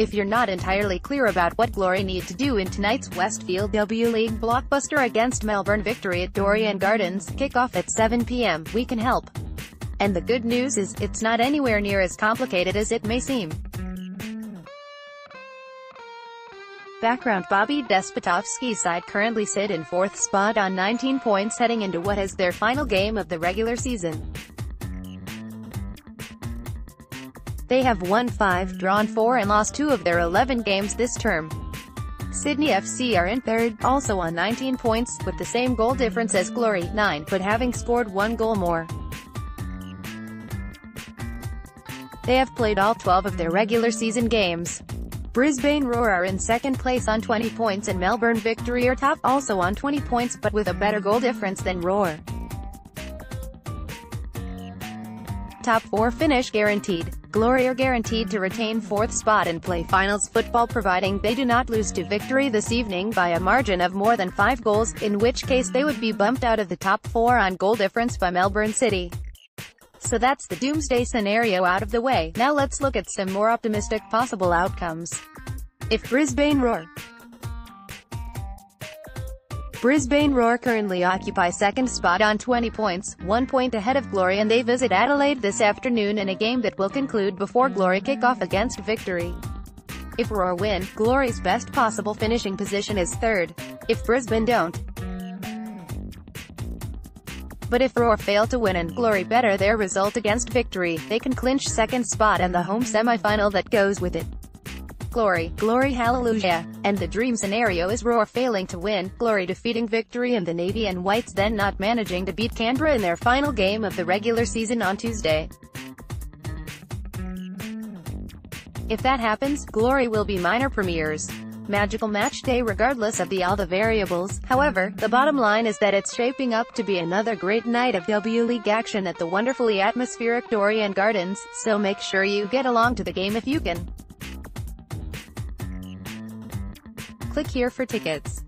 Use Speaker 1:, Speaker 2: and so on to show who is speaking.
Speaker 1: If you're not entirely clear about what Glory need to do in tonight's Westfield W League blockbuster against Melbourne victory at Dorrien Gardens, kickoff at 7 p.m., we can help. And the good news is, it's not anywhere near as complicated as it may seem. Background Bobby Despotovski side currently sit in fourth spot on 19 points heading into what is their final game of the regular season. They have won 5, drawn 4 and lost 2 of their 11 games this term. Sydney FC are in third, also on 19 points, with the same goal difference as Glory, 9, but having scored one goal more. They have played all 12 of their regular season games. Brisbane Roar are in second place on 20 points and Melbourne Victory are top, also on 20 points but with a better goal difference than Roar. Top 4 finish guaranteed. Glory are guaranteed to retain fourth spot and play finals football providing they do not lose to victory this evening by a margin of more than 5 goals, in which case they would be bumped out of the top 4 on goal difference by Melbourne City. So that's the doomsday scenario out of the way, now let's look at some more optimistic possible outcomes. If Brisbane Roar Brisbane Roar currently occupy second spot on 20 points, one point ahead of Glory and they visit Adelaide this afternoon in a game that will conclude before Glory kick off against Victory. If Roar win, Glory's best possible finishing position is third. If Brisbane don't, but if Roar fail to win and Glory better their result against Victory, they can clinch second spot and the home semi-final that goes with it. Glory, Glory Hallelujah. And the dream scenario is Roar failing to win, Glory defeating Victory and the Navy and Whites then not managing to beat Canberra in their final game of the regular season on Tuesday. If that happens, Glory will be minor premiers. Magical match day regardless of the all the variables, however, the bottom line is that it's shaping up to be another great night of W League action at the wonderfully atmospheric Dorrien Gardens, so make sure you get along to the game if you can. Click here for tickets.